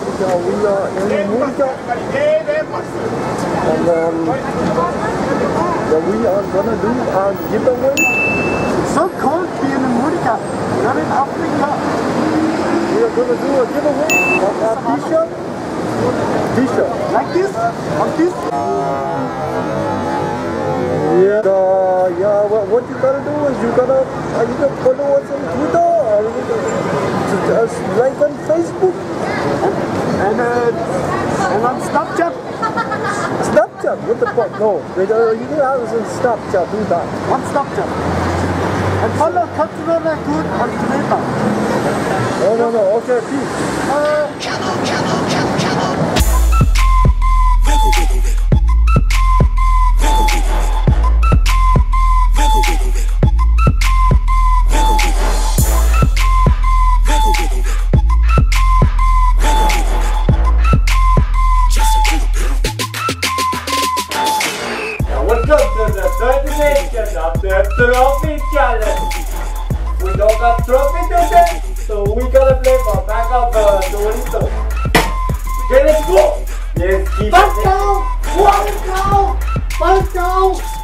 We are in Munich and we are gonna do a giveaway. It's so cold here in America, we are in Africa. We are gonna do a giveaway t-shirt. T-shirt. Like this? Like this? Yeah, uh, yeah, what you gotta do is you gotta follow us on Twitter just, uh, like on Facebook. And, uh, and on Snapchat. Snapchat. What the fuck? No. Wait, uh, you can have us on Snapchat. Do that. On Snapchat. And follow Cultural Good on Twitter. No, no, no. Okay, peace. Uh, Wiggle, of the trophy challenge. We don't got trophy today, so we gotta play for back of uh, Dorito. Okay, let's go. Let's keep let's. Let's go. Let's go. Let's go.